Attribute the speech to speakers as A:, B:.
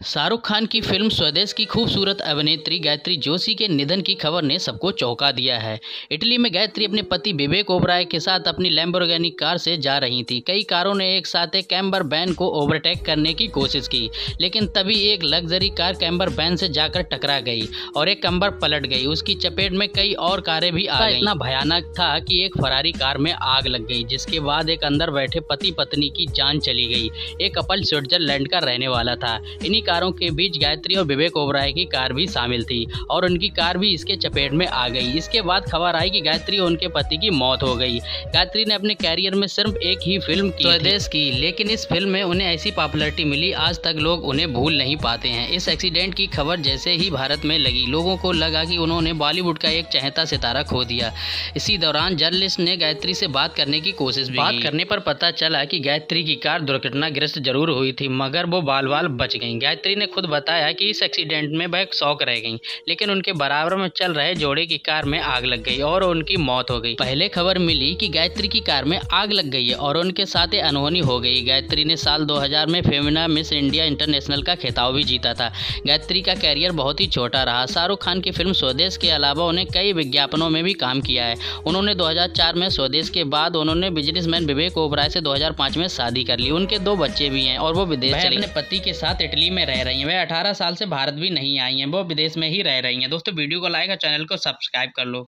A: शाहरुख खान की फ़िल्म स्वदेश की खूबसूरत अभिनेत्री गायत्री जोशी के निधन की खबर ने सबको चौंका दिया है। इटली में गायत्री अपने पति विवेक ओबराय के साथ अपनी लैम्बोर्गिनी कार से जा रही थी। कई कारों ने एक साथ एक कैम्बर बैन को ओवरटेक करने की कोशिश की लेकिन तभी एक लग्जरी कार कैम्बर बैन से जाकर टकरा गई और एक कैम्बर पलट गई। उसकी चपेट में कई और कारें भी आ गई। इतना भयानक था कि एक फरारी कार में आग लग गई जिसके बाद एक अंदर बैठे पति पत्नी की जान चली गई। एक कपल स्विट्जरलैंड का रहने वाला था। इन्हीं कारों के बीच गायत्री और विवेक ओबराय की कार भी शामिल थी और उनकी कार भी इसके चपेट में आ गई। इसके बाद खबर आई कि गायत्री और उनके पति की मौत हो गई। गायत्री ने अपने कैरियर में सिर्फ़ एक ही फ़िल्म की स्वदेश की लेकिन इस फ़िल्म में उन्हें ऐसी पॉपुलरिटी मिली आज तक लोग उन्हें भूल नहीं पाते हैं। इस एक्सीडेंट की खबर जैसे ही भारत में लगी लोगों को लगा कि उन्होंने बॉलीवुड का एक चहता सितारा खो दिया। इसी दौरान जर्नलिस्ट ने गायत्री से बात करने की कोशिश बात करने पर पता चला कि गायत्री की कार दुर्घटनाग्रस्त ज़रूर हुई थी मगर वो बाल बाल बच गई। गायत्री ने खुद बताया कि इस एक्सीडेंट में वह शौक रह गई लेकिन उनके बराबर में चल रहे जोड़े की कार में आग लग गई और उनकी मौत हो गई। पहले खबर मिली कि गायत्री की कार में आग लग गई है और उनके साथ अनहोनी हो गई। गायत्री ने साल 2000 में फेमिना मिस इंडिया इंटरनेशनल का खिताब भी जीता था। गायत्री का कैरियर बहुत ही छोटा रहा। शाहरुख खान की फ़िल्म स्वदेश के अलावा उन्हें कई विज्ञापनों में भी काम किया है। उन्होंने 2004 में स्वदेश के बाद उन्होंने बिजनेसमैन विवेक ओबराय से 2005 में शादी कर ली। उनके दो बच्चे भी हैं और वो विदेश चले अपने पति के साथ इटली में रह रही हैं। वह अठारह साल से भारत भी नहीं आई हैं, वो विदेश में ही रह रही हैं। दोस्तों, वीडियो को लाइक और चैनल को सब्सक्राइब कर लो।